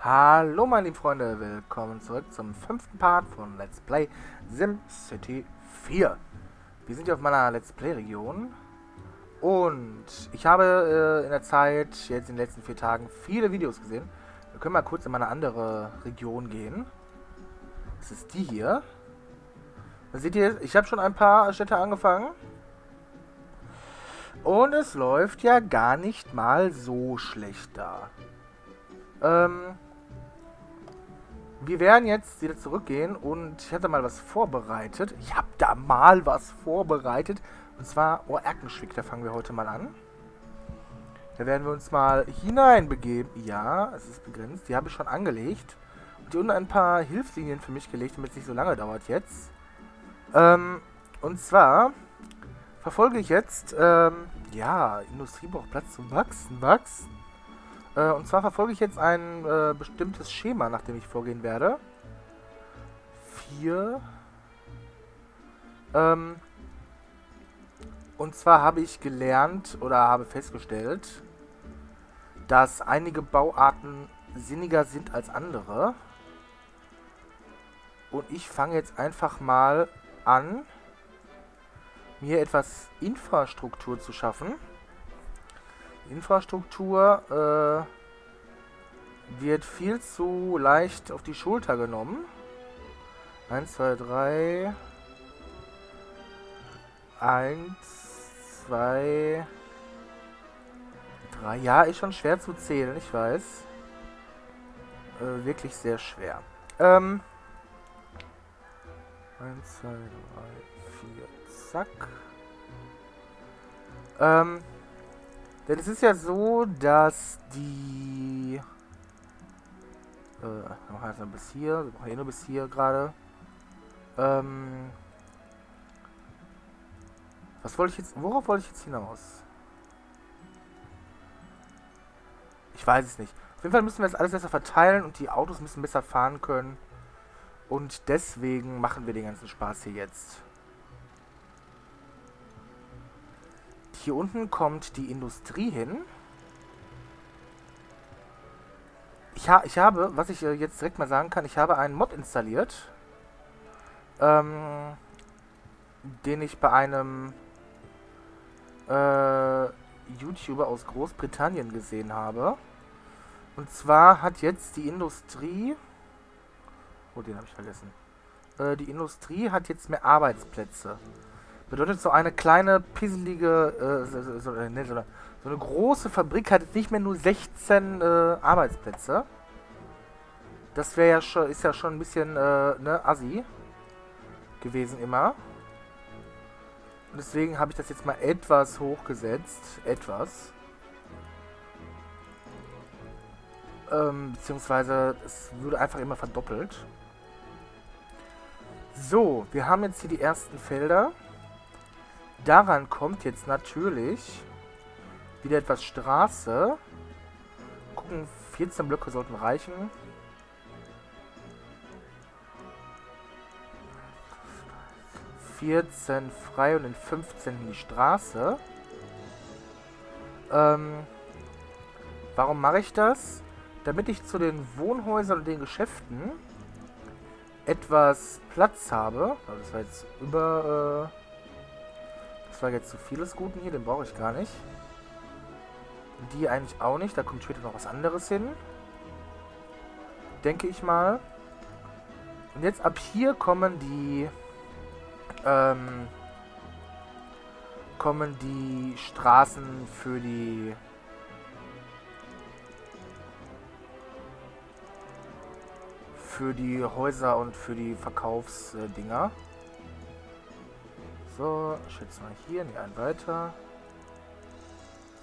Hallo meine lieben Freunde, willkommen zurück zum fünften Part von Let's Play SimCity 4. Wir sind hier auf meiner Let's Play Region und ich habe äh, in der Zeit, jetzt in den letzten vier Tagen, viele Videos gesehen. Wir können mal kurz in meine andere Region gehen. Das ist die hier. Da seht ihr, ich habe schon ein paar Städte angefangen. Und es läuft ja gar nicht mal so schlecht da. Ähm, wir werden jetzt wieder zurückgehen und ich hatte mal was vorbereitet. Ich habe da mal was vorbereitet. Und zwar oh, Erkenschwick, da fangen wir heute mal an. Da werden wir uns mal hineinbegeben. Ja, es ist begrenzt. Die habe ich schon angelegt. Und hier unten ein paar Hilfslinien für mich gelegt, damit es nicht so lange dauert jetzt. Ähm, und zwar verfolge ich jetzt, ähm, ja, Industrie braucht Platz zum Wachsen, wachsen. Äh, und zwar verfolge ich jetzt ein äh, bestimmtes Schema, nach dem ich vorgehen werde. Vier. Ähm, und zwar habe ich gelernt oder habe festgestellt, dass einige Bauarten sinniger sind als andere. Und ich fange jetzt einfach mal an, mir etwas Infrastruktur zu schaffen. Infrastruktur äh, wird viel zu leicht auf die Schulter genommen. 1, 2, 3. 1, 2, 3. Ja, ist schon schwer zu zählen, ich weiß. Äh, wirklich sehr schwer. Ähm. 1, 2, 3, 4, zack. Ähm. Denn es ist ja so, dass die... Äh, noch also bis hier. Wir brauchen eh nur bis hier gerade. Ähm... Was wollte ich jetzt... Worauf wollte ich jetzt hinaus? Ich weiß es nicht. Auf jeden Fall müssen wir jetzt alles besser verteilen und die Autos müssen besser fahren können. Und deswegen machen wir den ganzen Spaß hier jetzt. Hier unten kommt die Industrie hin. Ich, ha ich habe, was ich äh, jetzt direkt mal sagen kann, ich habe einen Mod installiert, ähm, den ich bei einem äh, YouTuber aus Großbritannien gesehen habe. Und zwar hat jetzt die Industrie... Oh, den habe ich vergessen. Äh, die Industrie hat jetzt mehr Arbeitsplätze. Bedeutet, so eine kleine, pisselige, äh, so, so, ne, so, eine, so, eine, große Fabrik hat jetzt nicht mehr nur 16 äh, Arbeitsplätze. Das wäre ja schon, ist ja schon ein bisschen, äh, ne, assi gewesen immer. Und deswegen habe ich das jetzt mal etwas hochgesetzt. Etwas. Ähm, beziehungsweise es würde einfach immer verdoppelt. So, wir haben jetzt hier die ersten Felder. Daran kommt jetzt natürlich wieder etwas Straße. Gucken, 14 Blöcke sollten reichen. Vierzehn frei und in 15 in die Straße. Ähm, warum mache ich das? Damit ich zu den Wohnhäusern und den Geschäften etwas Platz habe. Also das war jetzt über... Äh, das war jetzt zu vieles Guten hier, den brauche ich gar nicht. Die eigentlich auch nicht, da kommt später noch was anderes hin. Denke ich mal. Und jetzt ab hier kommen die... Ähm, kommen die Straßen für die... für die Häuser und für die Verkaufsdinger. Äh, so, schätze mal hier, nicht ein weiter.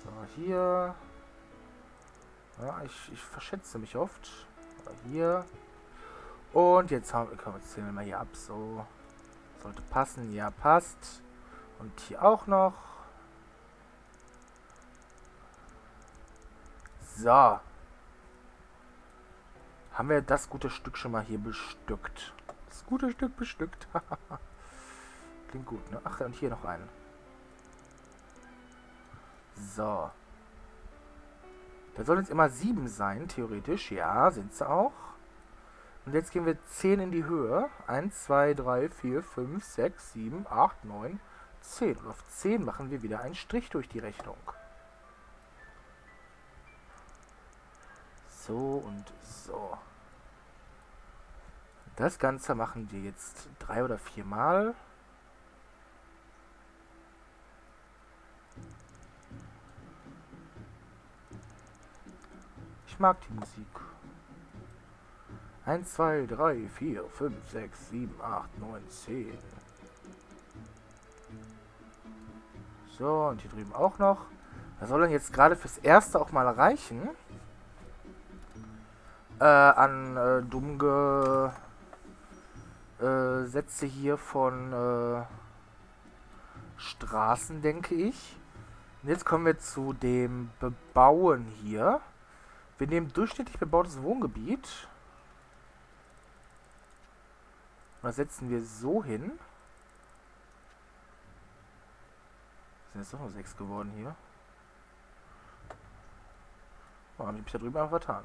So, hier. Ja, ich, ich verschätze mich oft. Hier. Und jetzt haben wir, jetzt zählen wir mal hier ab. So. Sollte passen. Ja, passt. Und hier auch noch. So. Haben wir das gute Stück schon mal hier bestückt. Das gute Stück bestückt. Klingt gut, ne? Ach, und hier noch einen. So. Da sollen jetzt immer sieben sein, theoretisch. Ja, sind sie auch. Und jetzt gehen wir 10 in die Höhe. 1, 2, 3, 4, 5, 6, 7, 8, 9, 10. Und auf 10 machen wir wieder einen Strich durch die Rechnung. So und so. Das Ganze machen wir jetzt drei oder vier Ich mag die Musik. 1, 2, 3, 4, 5, 6, 7, 8, 9, 10. So, und hier drüben auch noch. Das soll dann jetzt gerade fürs Erste auch mal reichen äh, an äh, dumme äh, Sätze hier von äh, Straßen, denke ich. Und jetzt kommen wir zu dem Bebauen hier. Wir nehmen durchschnittlich bebautes Wohngebiet. Und das setzen wir so hin. Sind jetzt doch nur sechs geworden hier. Oh, habe ich mich da drüben einfach vertan.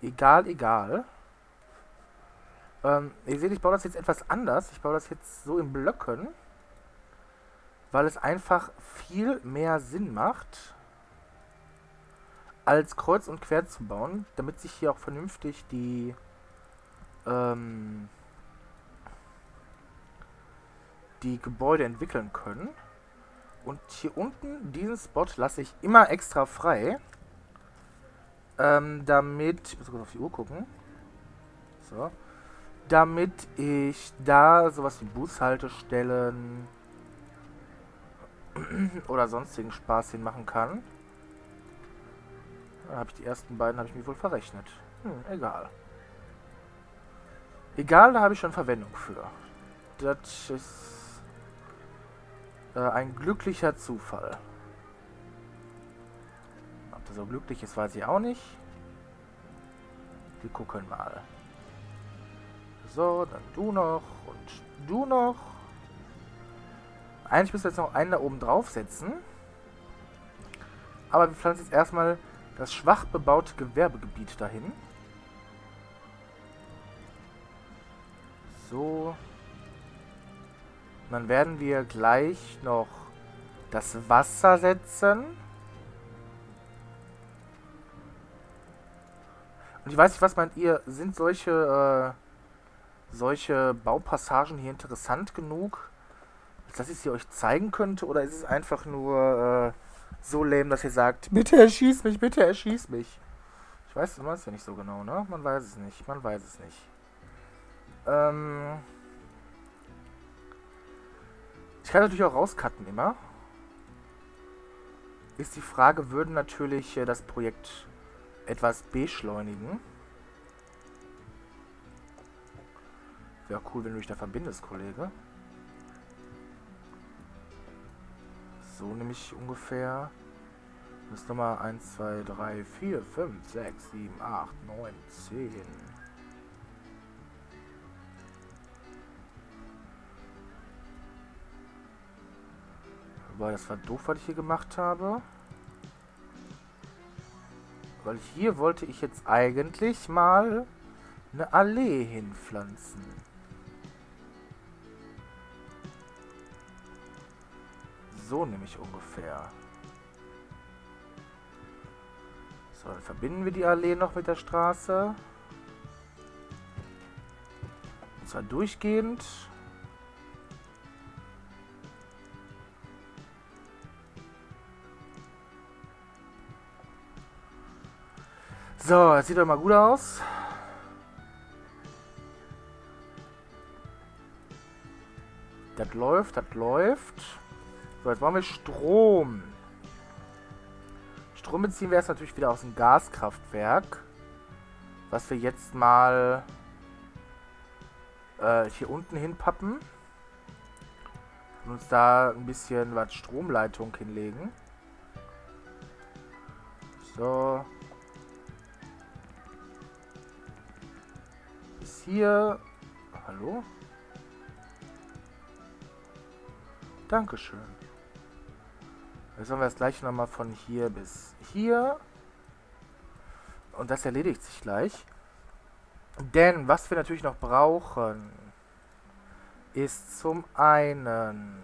Egal, egal. Ähm, ihr seht, ich baue das jetzt etwas anders. Ich baue das jetzt so in Blöcken. Weil es einfach viel mehr Sinn macht, als kreuz und quer zu bauen, damit sich hier auch vernünftig die ähm, die Gebäude entwickeln können. Und hier unten, diesen Spot lasse ich immer extra frei. Ähm, damit... Ich muss kurz auf die Uhr gucken. So. Damit ich da sowas wie Bushaltestellen oder sonstigen Spaß hinmachen kann. Da habe ich die ersten beiden habe ich mir wohl verrechnet. Hm, egal. Egal, da habe ich schon Verwendung für. Das ist äh, ein glücklicher Zufall so glücklich ist, weiß ich auch nicht. Wir gucken mal. So, dann du noch und du noch. Eigentlich müssen wir jetzt noch einen da oben draufsetzen. Aber wir pflanzen jetzt erstmal das schwach bebaute Gewerbegebiet dahin. So. Und dann werden wir gleich noch das Wasser setzen. Und ich weiß nicht, was meint ihr? Sind solche, äh, solche Baupassagen hier interessant genug, dass ich sie euch zeigen könnte? Oder ist es einfach nur äh, so lame, dass ihr sagt, bitte erschieß mich, bitte erschieß mich? Ich weiß, man weiß ja nicht so genau, ne? Man weiß es nicht, man weiß es nicht. Ähm... Ich kann natürlich auch rauscutten immer. Ist die Frage, würden natürlich äh, das Projekt etwas beschleunigen. Wäre cool, wenn du dich da verbindest, Kollege. So nämlich ungefähr. Das ist Nummer 1, 2, 3, 4, 5, 6, 7, 8, 9, 10. Wobei, das war doof, was ich hier gemacht habe. Weil hier wollte ich jetzt eigentlich mal eine Allee hinpflanzen. So nämlich ungefähr. So, dann verbinden wir die Allee noch mit der Straße. Und zwar durchgehend. So, das sieht doch mal gut aus. Das läuft, das läuft. So, jetzt brauchen wir Strom. Strom beziehen wir jetzt natürlich wieder aus dem Gaskraftwerk. Was wir jetzt mal äh, hier unten hinpappen. Und uns da ein bisschen was Stromleitung hinlegen. So. hier... Hallo? Dankeschön. Jetzt sollen wir das gleiche nochmal von hier bis hier. Und das erledigt sich gleich. Denn was wir natürlich noch brauchen, ist zum einen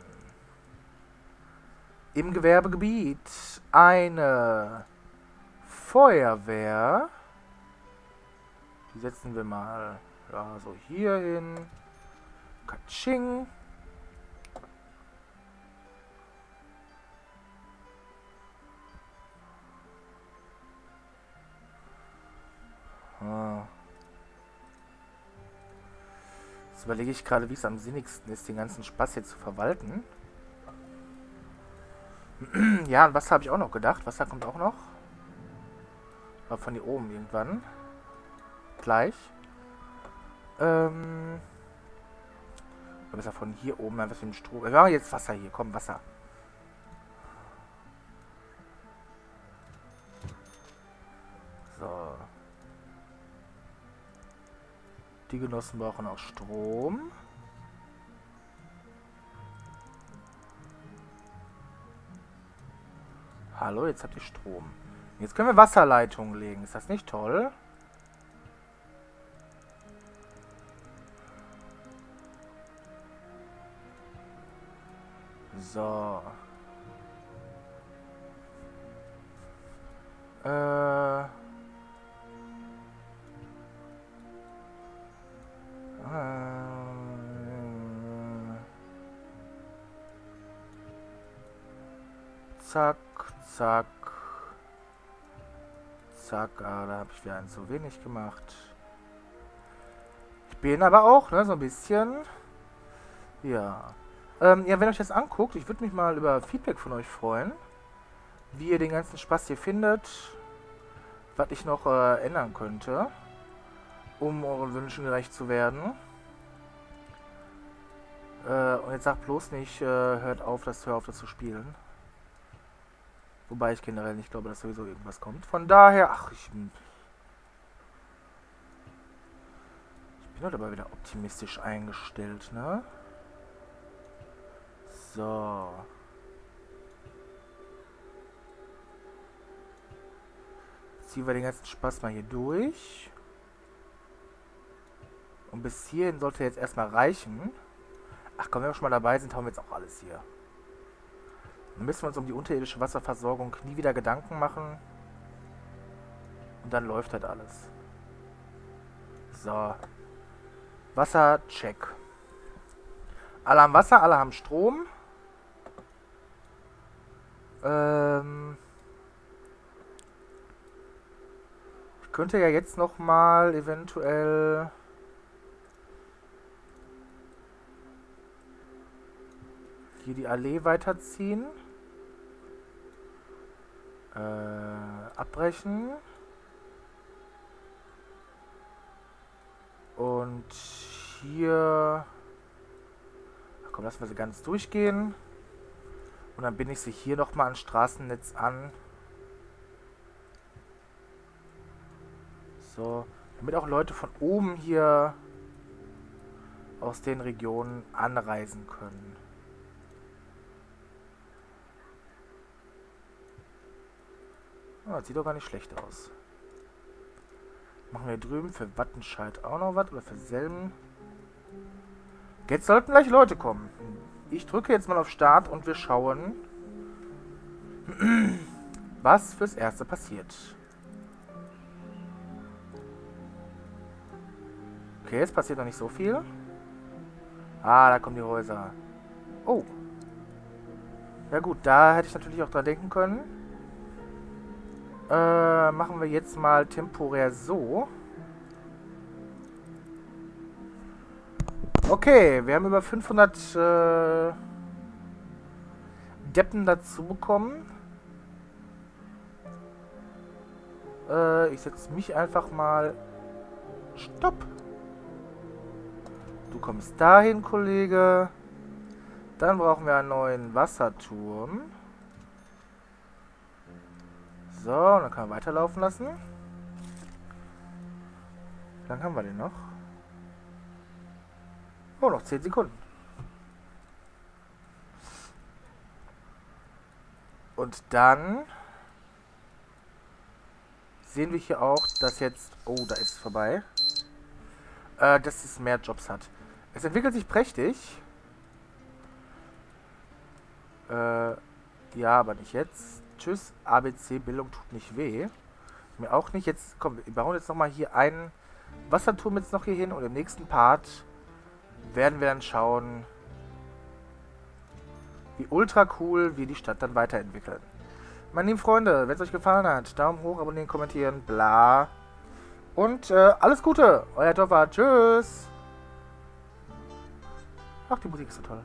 im Gewerbegebiet eine Feuerwehr. Die setzen wir mal ja, so hier hin. Katsching. Ah. Jetzt überlege ich gerade, wie es am sinnigsten ist, den ganzen Spaß hier zu verwalten. ja, und Wasser habe ich auch noch gedacht. Wasser kommt auch noch. Aber von hier oben irgendwann. Gleich. Ähm. Besser von hier oben einfach mit dem Strom. Ja, jetzt Wasser hier. Komm, Wasser. So. Die Genossen brauchen auch Strom. Hallo, jetzt habt ihr Strom. Jetzt können wir Wasserleitungen legen. Ist das nicht toll? So. Äh. Zack, zack. Zack, ah, da habe ich wieder ein zu wenig gemacht. Ich bin aber auch, ne, so ein bisschen. Ja. Ähm, ja, wenn euch das anguckt, ich würde mich mal über Feedback von euch freuen. Wie ihr den ganzen Spaß hier findet. Was ich noch äh, ändern könnte. Um euren Wünschen gerecht zu werden. Äh, und jetzt sagt bloß nicht, äh, hört auf, das, hör auf, das zu spielen. Wobei ich generell nicht glaube, dass sowieso irgendwas kommt. Von daher, ach, ich... Ich bin halt aber wieder optimistisch eingestellt, ne? So. Ziehen wir den ganzen Spaß mal hier durch. Und bis hierhin sollte jetzt erstmal reichen. Ach komm, wenn wir schon mal dabei sind, haben wir jetzt auch alles hier. Müssen wir uns um die unterirdische Wasserversorgung nie wieder Gedanken machen. Und dann läuft halt alles. So. Wasser, check. Alle haben Wasser, alle haben Strom. Ähm ich könnte ja jetzt noch mal eventuell... hier die Allee weiterziehen. Äh, abbrechen. Und hier... Ach komm, lassen wir sie ganz durchgehen. Und dann binde ich sie hier nochmal an Straßennetz an. So, damit auch Leute von oben hier aus den Regionen anreisen können. Oh, das sieht doch gar nicht schlecht aus. Machen wir drüben für Wattenscheid auch noch was? Oder für Selben? Jetzt sollten gleich Leute kommen. Ich drücke jetzt mal auf Start und wir schauen, was fürs Erste passiert. Okay, jetzt passiert noch nicht so viel. Ah, da kommen die Häuser. Oh. Ja gut, da hätte ich natürlich auch dran denken können. Äh, machen wir jetzt mal temporär so. Okay, wir haben über 500 äh, Deppen dazu bekommen. Äh, ich setze mich einfach mal... Stopp! Du kommst dahin, Kollege. Dann brauchen wir einen neuen Wasserturm. So, dann kann man weiterlaufen lassen. Wie lange haben wir den noch? Oh, noch 10 Sekunden. Und dann sehen wir hier auch, dass jetzt... Oh, da ist es vorbei. Äh, dass es mehr Jobs hat. Es entwickelt sich prächtig. Äh, ja, aber nicht jetzt. Tschüss, ABC, Bildung tut nicht weh. Mir auch nicht. Jetzt, komm, wir bauen jetzt nochmal hier einen Wasserturm jetzt noch hier hin und im nächsten Part werden wir dann schauen, wie ultra cool wir die Stadt dann weiterentwickeln. Meine lieben Freunde, wenn es euch gefallen hat, Daumen hoch, abonnieren, kommentieren, bla. Und äh, alles Gute, euer Topper. Tschüss. Ach, die Musik ist so toll.